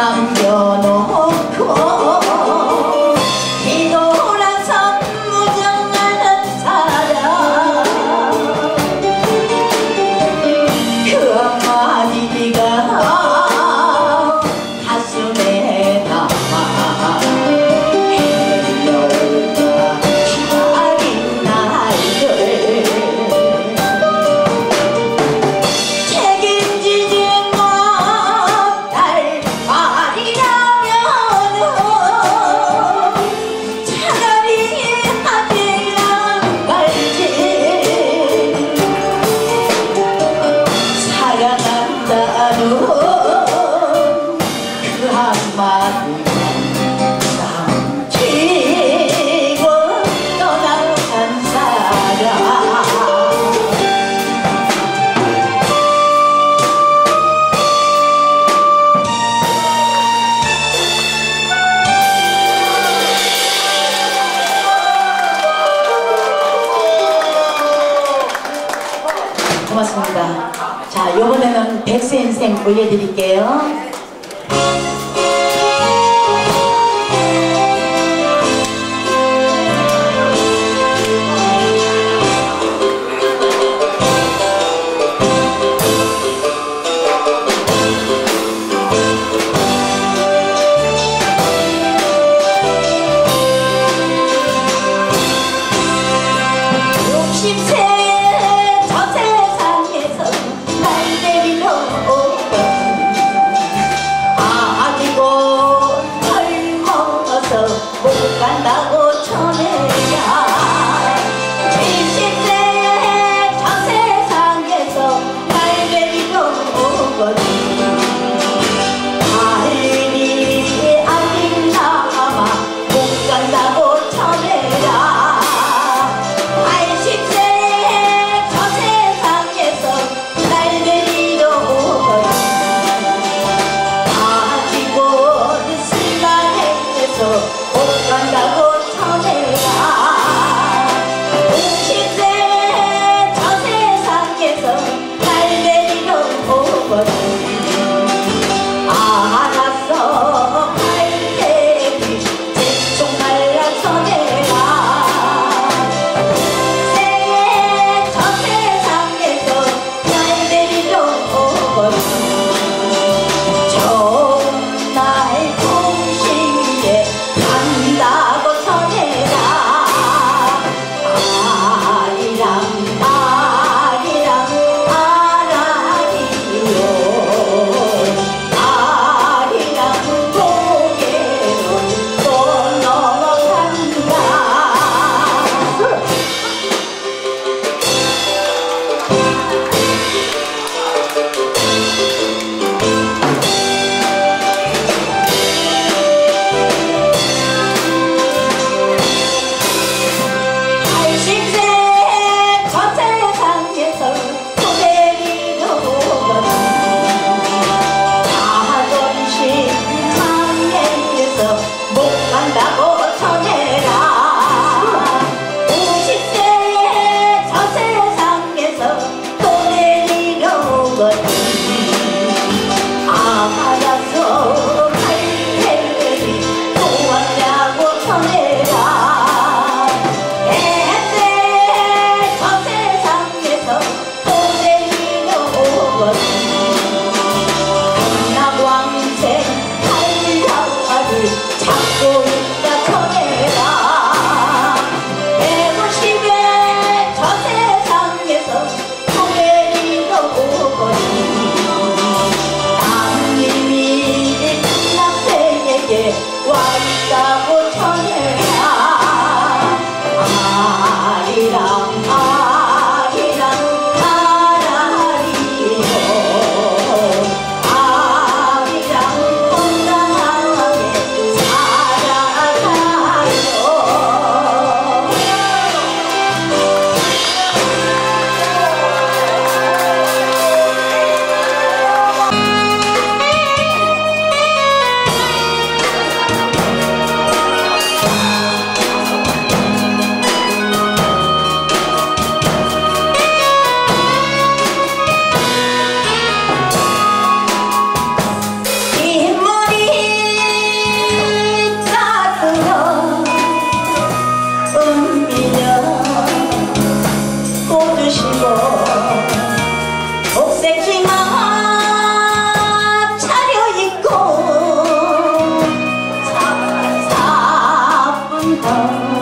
down your 자, 요번에는 백수 인생 올려드릴게요. love.